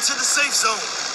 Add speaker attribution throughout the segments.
Speaker 1: into the safe zone.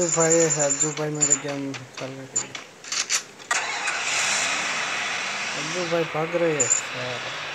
Speaker 2: Ajju भाई है जो भाई मेरे गेम चल रहे जो भाई भाग रहे हैं।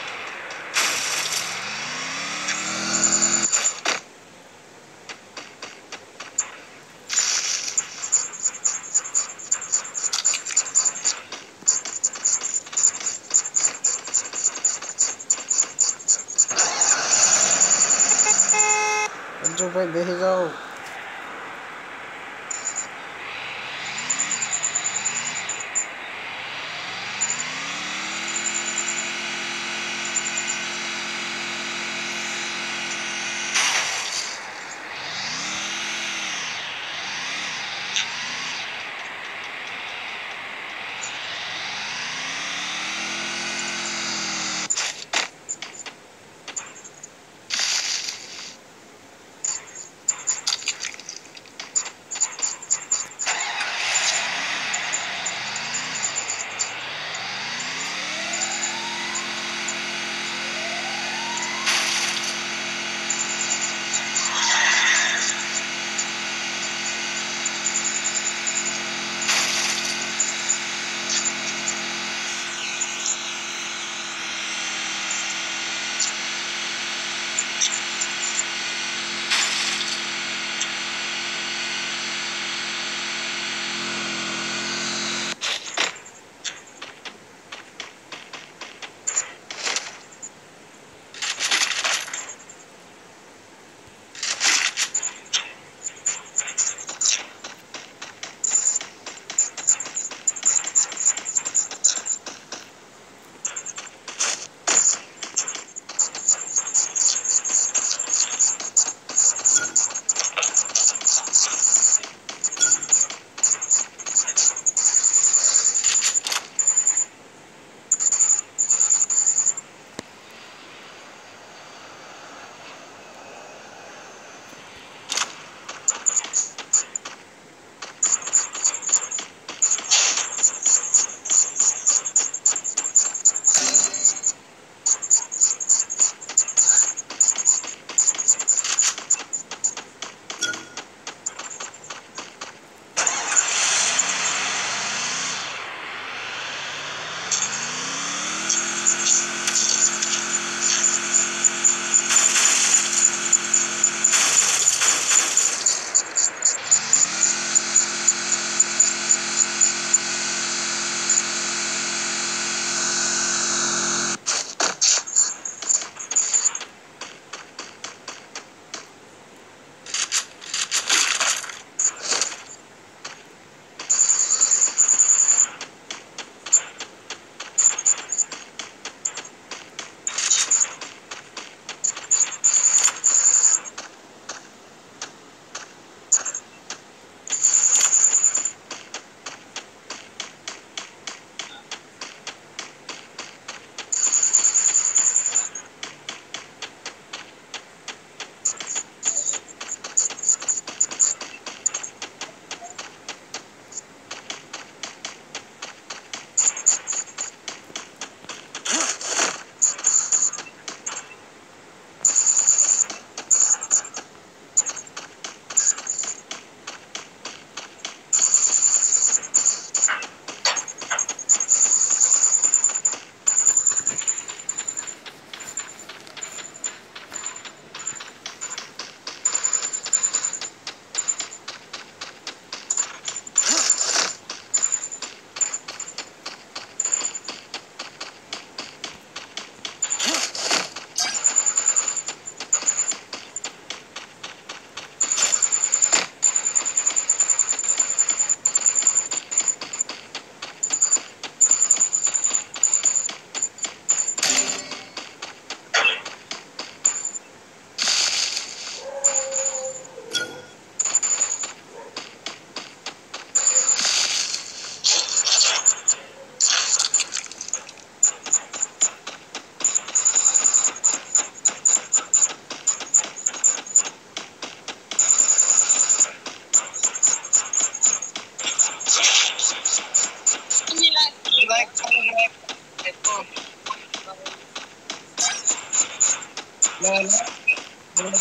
Speaker 3: तेरा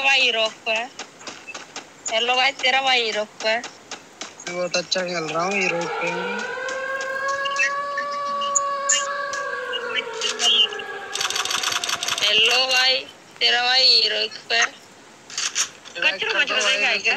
Speaker 3: भाई रोक पे है। हेलो भाई तेरा भाई रोक पे है।
Speaker 4: मैं बहुत अच्छा खेल रहा हूँ हीरो पे।
Speaker 3: हेलो भाई तेरा भाई हीरो पे कचरा मचरा देगा क्या?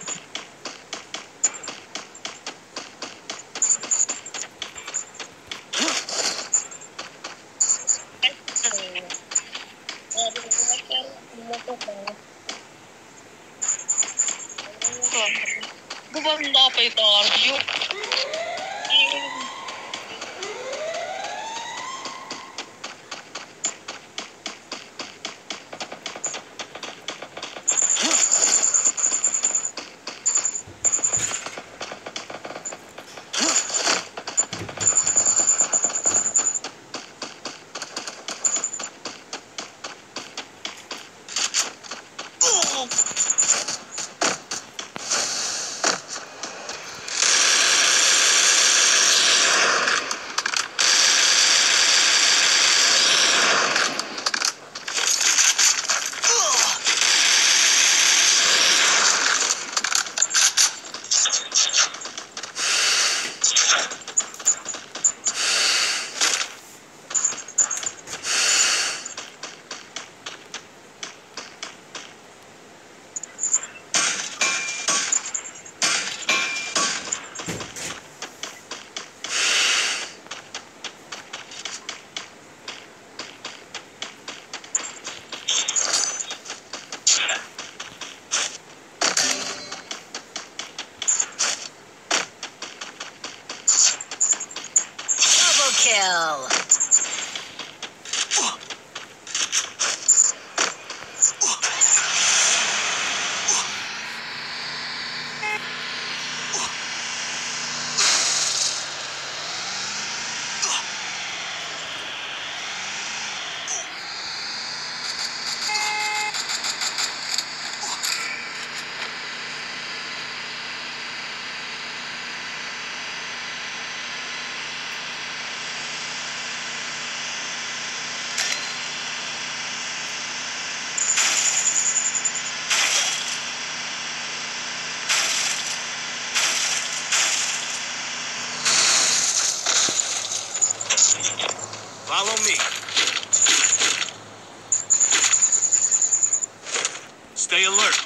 Speaker 5: are
Speaker 1: you. Me. Stay alert.